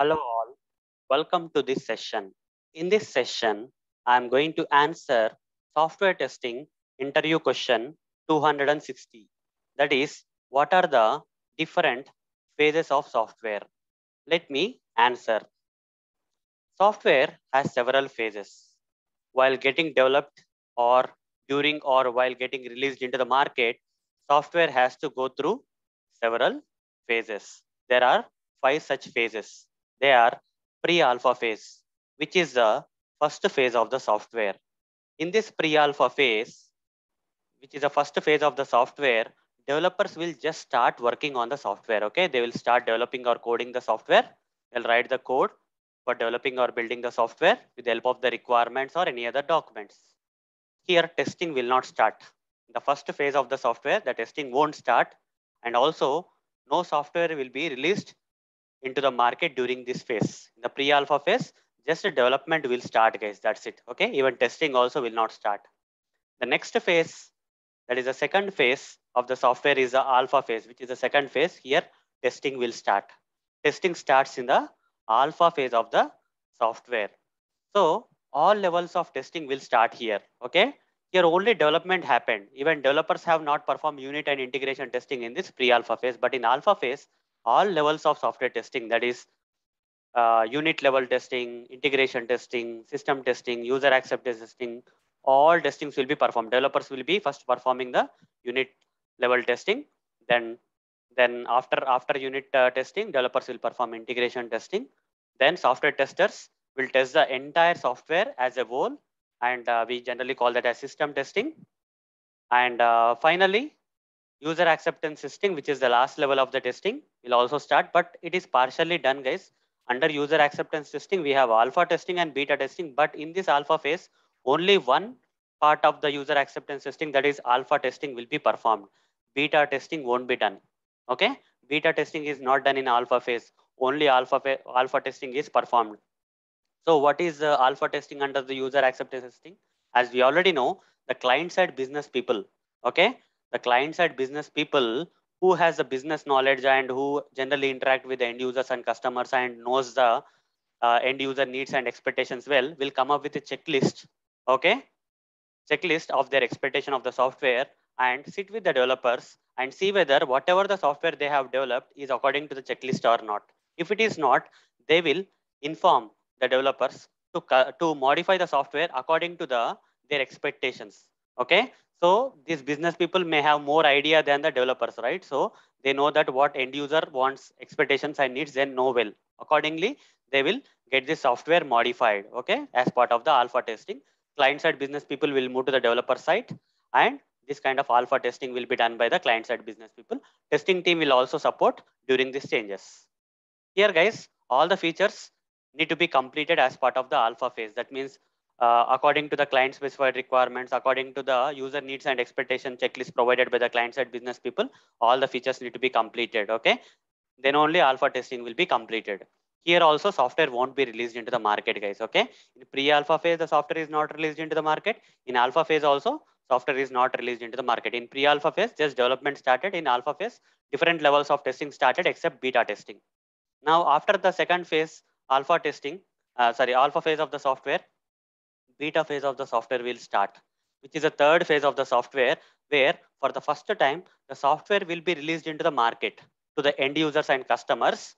Hello all, welcome to this session. In this session, I'm going to answer software testing interview question 260. That is, what are the different phases of software? Let me answer. Software has several phases. While getting developed or during or while getting released into the market, software has to go through several phases. There are five such phases. They are pre-alpha phase, which is the first phase of the software. In this pre-alpha phase, which is the first phase of the software, developers will just start working on the software. Okay, they will start developing or coding the software. They'll write the code for developing or building the software with the help of the requirements or any other documents. Here, testing will not start. In the first phase of the software, the testing won't start. And also, no software will be released into the market during this phase. In the pre-alpha phase, just development will start, guys. That's it. Okay. Even testing also will not start. The next phase, that is the second phase of the software is the alpha phase, which is the second phase. Here, testing will start. Testing starts in the alpha phase of the software. So all levels of testing will start here. Okay. Here only development happened. Even developers have not performed unit and integration testing in this pre-alpha phase, but in alpha phase, all levels of software testing, that is uh, unit level testing, integration testing, system testing, user acceptance testing, all testings will be performed. Developers will be first performing the unit level testing. Then, then after, after unit uh, testing, developers will perform integration testing. Then software testers will test the entire software as a whole. And uh, we generally call that as system testing. And uh, finally, user acceptance testing, which is the last level of the testing, will also start, but it is partially done, guys. Under user acceptance testing, we have alpha testing and beta testing, but in this alpha phase, only one part of the user acceptance testing, that is alpha testing, will be performed. Beta testing won't be done. Okay, beta testing is not done in alpha phase. Only alpha alpha testing is performed. So, what is uh, alpha testing under the user acceptance testing? As we already know, the client side business people. Okay, the client side business people who has the business knowledge and who generally interact with the end users and customers and knows the uh, end user needs and expectations well will come up with a checklist okay? Checklist of their expectation of the software and sit with the developers and see whether whatever the software they have developed is according to the checklist or not. If it is not they will inform the developers to to modify the software according to the their expectations okay so these business people may have more idea than the developers, right? So they know that what end user wants, expectations and needs, then know well. Accordingly, they will get this software modified, okay, as part of the alpha testing. Client side business people will move to the developer side and this kind of alpha testing will be done by the client side business people. Testing team will also support during these changes. Here guys, all the features need to be completed as part of the alpha phase. That means uh, according to the client specified requirements, according to the user needs and expectation checklist provided by the client side business people, all the features need to be completed. Okay. Then only alpha testing will be completed. Here also software won't be released into the market guys. Okay. In pre-alpha phase, the software is not released into the market. In alpha phase also, software is not released into the market. In pre-alpha phase, just development started. In alpha phase, different levels of testing started except beta testing. Now, after the second phase, alpha testing, uh, sorry, alpha phase of the software, beta phase of the software will start, which is the third phase of the software where for the first time, the software will be released into the market to the end users and customers,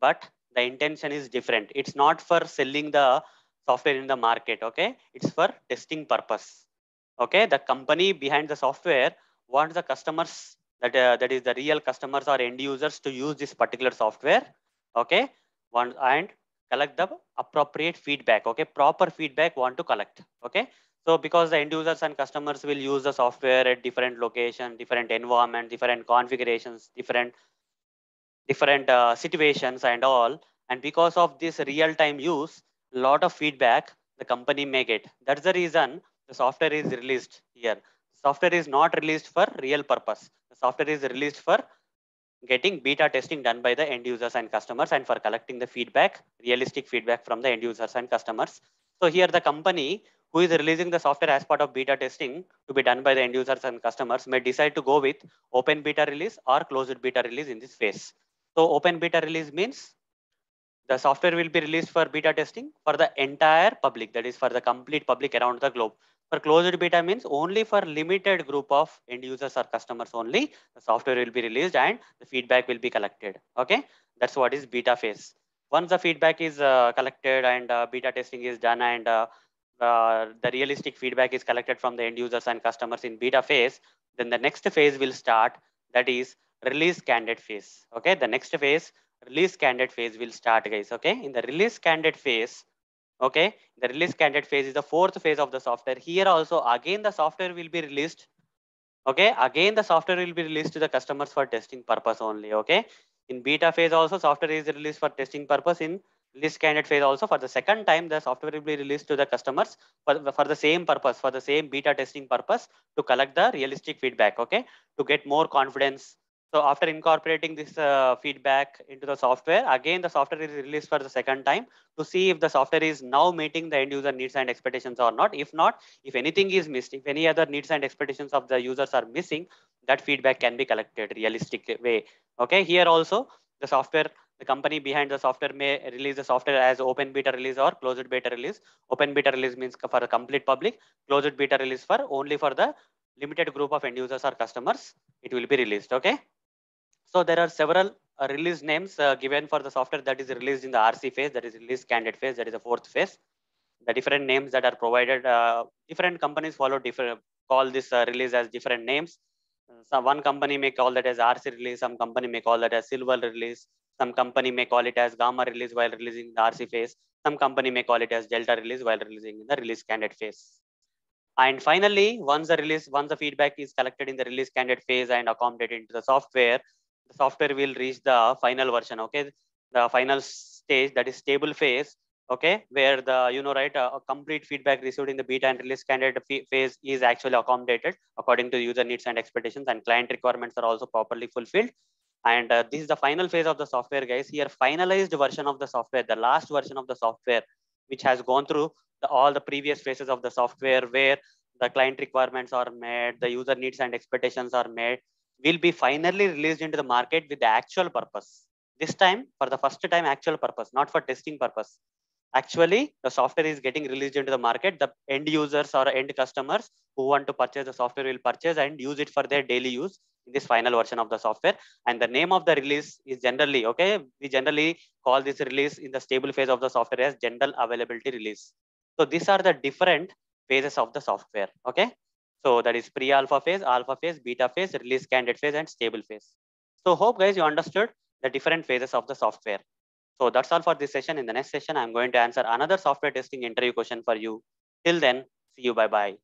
but the intention is different. It's not for selling the software in the market, okay? It's for testing purpose, okay? The company behind the software wants the customers that, uh, that is the real customers or end users to use this particular software, okay? One, and collect the appropriate feedback okay? Proper feedback want to collect okay? So because the end users and customers will use the software at different location different environment different configurations different different uh, situations and all. And because of this real time use a lot of feedback the company may get. That's the reason the software is released here. Software is not released for real purpose. The software is released for getting beta testing done by the end users and customers and for collecting the feedback, realistic feedback from the end users and customers. So here the company who is releasing the software as part of beta testing to be done by the end users and customers may decide to go with open beta release or closed beta release in this phase. So open beta release means the software will be released for beta testing for the entire public, that is for the complete public around the globe. For closed beta means only for limited group of end users or customers only, the software will be released and the feedback will be collected. Okay, that's what is beta phase. Once the feedback is uh, collected and uh, beta testing is done and uh, the realistic feedback is collected from the end users and customers in beta phase, then the next phase will start. That is release candidate phase. Okay, the next phase, release candidate phase will start, guys. Okay, in the release candidate phase, okay? The release candidate phase is the fourth phase of the software. Here also again the software will be released. Okay? Again the software will be released to the customers for testing purpose only. Okay? In beta phase also software is released for testing purpose. In release candidate phase also for the second time the software will be released to the customers for, for the same purpose for the same beta testing purpose to collect the realistic feedback. Okay? To get more confidence so after incorporating this uh, feedback into the software, again, the software is released for the second time to see if the software is now meeting the end user needs and expectations or not. If not, if anything is missed, if any other needs and expectations of the users are missing, that feedback can be collected realistic way. Okay, here also the software, the company behind the software may release the software as open beta release or closed beta release. Open beta release means for a complete public, closed beta release for only for the limited group of end users or customers, it will be released. Okay. So there are several uh, release names uh, given for the software that is released in the RC phase, that is release candidate phase, that is the fourth phase. The different names that are provided, uh, different companies follow different, call this uh, release as different names. So one company may call that as RC release, some company may call that as silver release, some company may call it as gamma release while releasing the RC phase, some company may call it as delta release while releasing the release candidate phase. And finally, once the release, once the feedback is collected in the release candidate phase and accommodated into the software, the software will reach the final version okay? The final stage that is stable phase okay? Where the you know right a complete feedback received in the beta and release candidate phase is actually accommodated according to user needs and expectations and client requirements are also properly fulfilled. And uh, this is the final phase of the software guys. Here finalized version of the software the last version of the software which has gone through the, all the previous phases of the software where the client requirements are met the user needs and expectations are met will be finally released into the market with the actual purpose. This time, for the first time, actual purpose, not for testing purpose. Actually, the software is getting released into the market. The end users or end customers who want to purchase the software will purchase and use it for their daily use in this final version of the software. And the name of the release is generally, okay, we generally call this release in the stable phase of the software as general availability release. So these are the different phases of the software, okay. So that is pre-alpha phase, alpha phase, beta phase, release candidate phase, and stable phase. So hope guys you understood the different phases of the software. So that's all for this session. In the next session, I'm going to answer another software testing interview question for you. Till then, see you. Bye-bye.